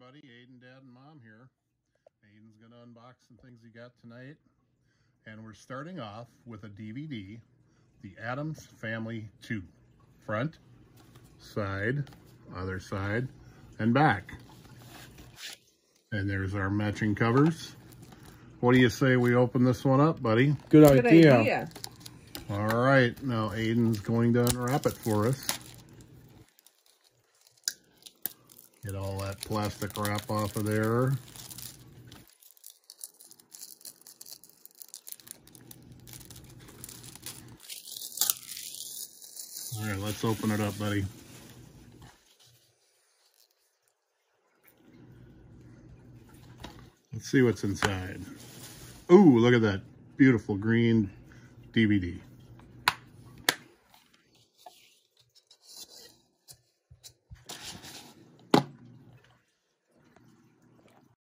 everybody. Aiden, Dad, and Mom here. Aiden's going to unbox some things he got tonight. And we're starting off with a DVD, The Addams Family 2. Front, side, other side, and back. And there's our matching covers. What do you say we open this one up, buddy? Good, Good idea. idea. All right, now Aiden's going to unwrap it for us. Get all that plastic wrap off of there. All right, let's open it up, buddy. Let's see what's inside. Ooh, look at that beautiful green DVD.